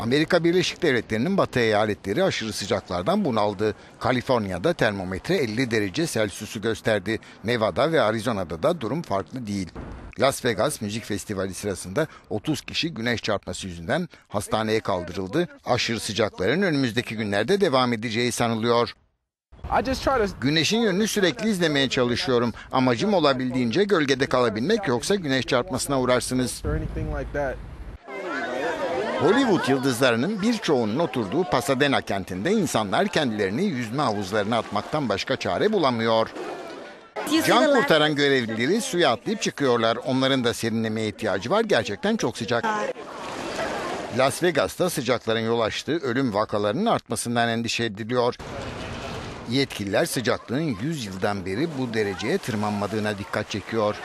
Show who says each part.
Speaker 1: Amerika Birleşik Devletleri'nin batı eyaletleri aşırı sıcaklardan bunaldı. Kaliforniya'da termometre 50 derece Celsius'u gösterdi. Nevada ve Arizona'da da durum farklı değil. Las Vegas Müzik Festivali sırasında 30 kişi güneş çarpması yüzünden hastaneye kaldırıldı. Aşırı sıcakların önümüzdeki günlerde devam edeceği sanılıyor. Güneşin yönünü sürekli izlemeye çalışıyorum. Amacım olabildiğince gölgede kalabilmek yoksa güneş çarpmasına uğrarsınız. Hollywood yıldızlarının birçoğunun oturduğu Pasadena kentinde insanlar kendilerini yüzme havuzlarına atmaktan başka çare bulamıyor. Can kurtaran görevlileri suya atlayıp çıkıyorlar. Onların da serinlemeye ihtiyacı var. Gerçekten çok sıcak. Las Vegas'ta sıcakların yol açtığı ölüm vakalarının artmasından endişe ediliyor. Yetkililer sıcaklığın 100 yıldan beri bu dereceye tırmanmadığına dikkat çekiyor.